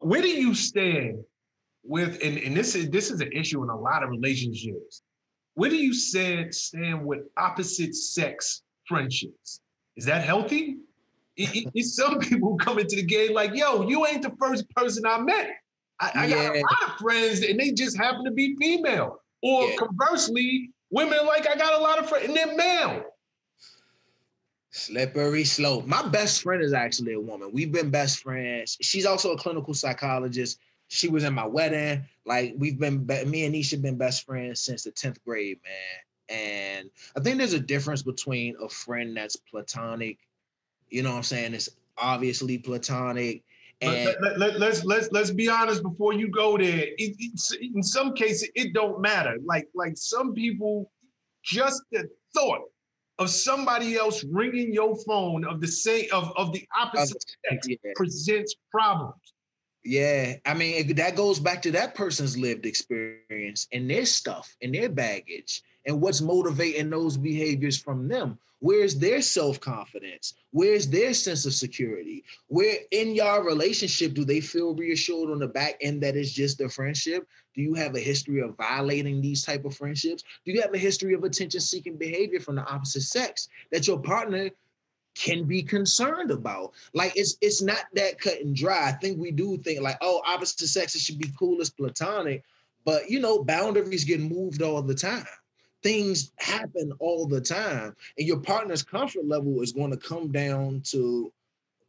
where do you stand with and, and this is this is an issue in a lot of relationships. Where do you stand stand with opposite sex friendships? Is that healthy? It, it, some people come into the game like, yo, you ain't the first person I met. I, I got a lot of friends and they just happen to be female. Or yeah. conversely, women like I got a lot of friends and they're male. Slippery slope. My best friend is actually a woman. We've been best friends. She's also a clinical psychologist. She was in my wedding. Like we've been, me and Nisha been best friends since the tenth grade, man. And I think there's a difference between a friend that's platonic. You know what I'm saying? It's obviously platonic. And let, let, let, let's let's let's be honest before you go there. It, in some cases, it don't matter. Like like some people, just the thought of somebody else ringing your phone of the same of, of the opposite sex yeah. presents problems. Yeah, I mean that goes back to that person's lived experience and their stuff and their baggage and what's motivating those behaviors from them. Where's their self confidence? Where's their sense of security? Where in your relationship do they feel reassured on the back end that it's just a friendship? Do you have a history of violating these type of friendships? Do you have a history of attention seeking behavior from the opposite sex that your partner can be concerned about. Like it's it's not that cut and dry. I think we do think like, oh, opposite sexes should be cool as platonic, but you know, boundaries get moved all the time. Things happen all the time, and your partner's comfort level is going to come down to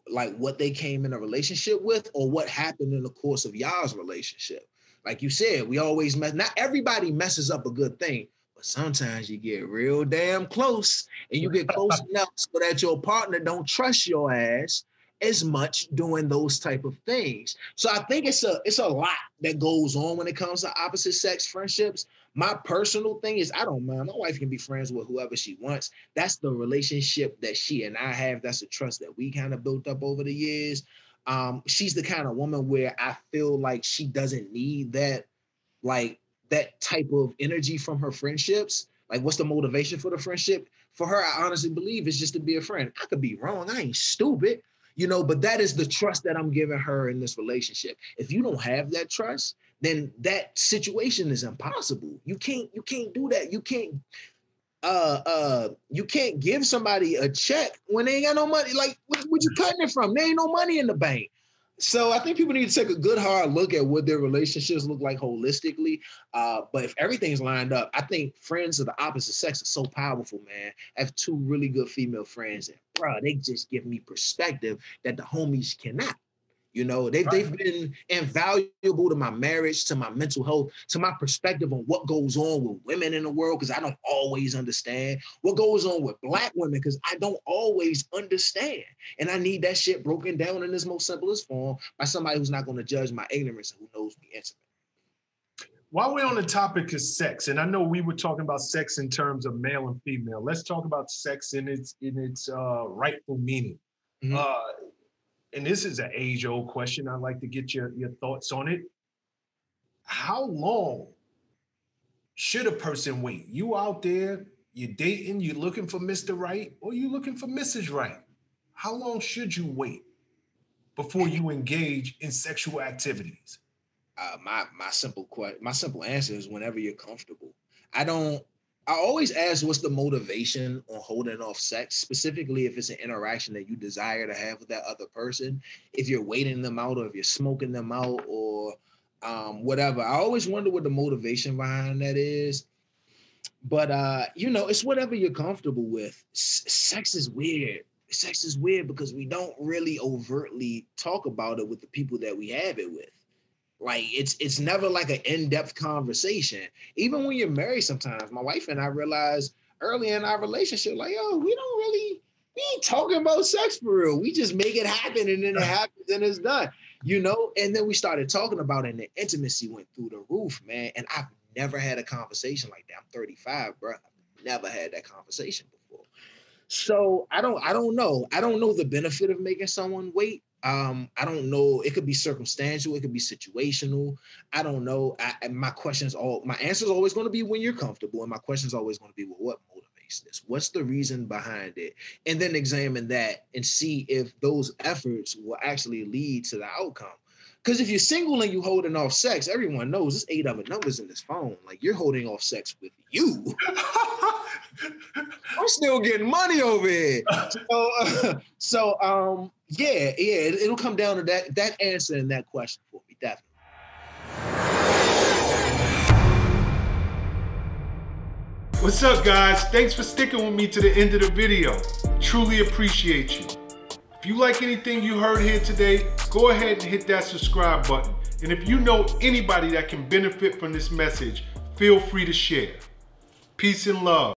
like what they came in a relationship with or what happened in the course of y'all's relationship. Like you said, we always mess. Not everybody messes up a good thing, but sometimes you get real damn close and you get close enough so that your partner don't trust your ass as much doing those type of things. So I think it's a it's a lot that goes on when it comes to opposite sex friendships. My personal thing is I don't mind. My wife can be friends with whoever she wants. That's the relationship that she and I have. That's the trust that we kind of built up over the years. Um, she's the kind of woman where I feel like she doesn't need that like that type of energy from her friendships. Like, what's the motivation for the friendship? For her, I honestly believe it's just to be a friend. I could be wrong. I ain't stupid, you know, but that is the trust that I'm giving her in this relationship. If you don't have that trust, then that situation is impossible. You can't, you can't do that. You can't, uh, uh, you can't give somebody a check when they ain't got no money. Like, what, what you cutting it from? There ain't no money in the bank. So I think people need to take a good hard look at what their relationships look like holistically. Uh, but if everything's lined up, I think friends of the opposite sex are so powerful, man. I have two really good female friends, and bro, they just give me perspective that the homies cannot. You know, they've, right. they've been invaluable to my marriage, to my mental health, to my perspective on what goes on with women in the world, because I don't always understand what goes on with black women, because I don't always understand. And I need that shit broken down in this most simplest form by somebody who's not going to judge my ignorance and who knows me intimately. While we're on the topic of sex, and I know we were talking about sex in terms of male and female, let's talk about sex in its in its uh, rightful meaning. Mm-hmm. Uh, and this is an age old question. I'd like to get your, your thoughts on it. How long should a person wait? You out there, you're dating, you're looking for Mr. Right, or you're looking for Mrs. Right? How long should you wait before you engage in sexual activities? Uh, my my simple question, my simple answer is whenever you're comfortable. I don't I always ask what's the motivation on holding off sex, specifically if it's an interaction that you desire to have with that other person. If you're waiting them out, or if you're smoking them out, or um, whatever. I always wonder what the motivation behind that is. But uh, you know, it's whatever you're comfortable with. S- sex is weird. Sex is weird because we don't really overtly talk about it with the people that we have it with. Like it's it's never like an in-depth conversation. Even when you're married, sometimes my wife and I realized early in our relationship, like, yo, we don't really we ain't talking about sex for real. We just make it happen and then it happens and it's done. You know, and then we started talking about it and the intimacy went through the roof, man. And I've never had a conversation like that. I'm 35, bro. I've never had that conversation before. So I don't I don't know. I don't know the benefit of making someone wait. Um, I don't know. It could be circumstantial. It could be situational. I don't know. I, my questions all my answer is always going to be when you're comfortable, and my question is always going to be, well, what motivates this? What's the reason behind it? And then examine that and see if those efforts will actually lead to the outcome. Because if you're single and you're holding off sex, everyone knows there's eight other numbers in this phone. Like you're holding off sex with you. I'm still getting money over here. So, uh, so um, yeah, yeah, it, will come down to that that answer and that question for me, definitely. What's up, guys? Thanks for sticking with me to the end of the video. Truly appreciate you. If you like anything you heard here today, go ahead and hit that subscribe button. And if you know anybody that can benefit from this message, feel free to share. Peace and love.